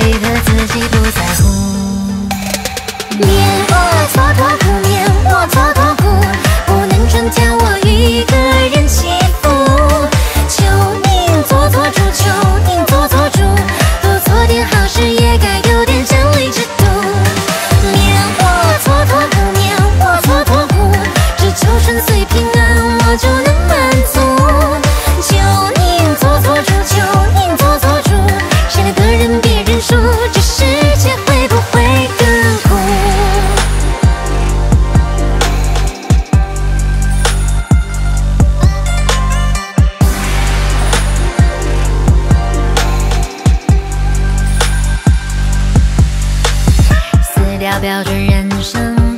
为何自己不在乎。标准人生。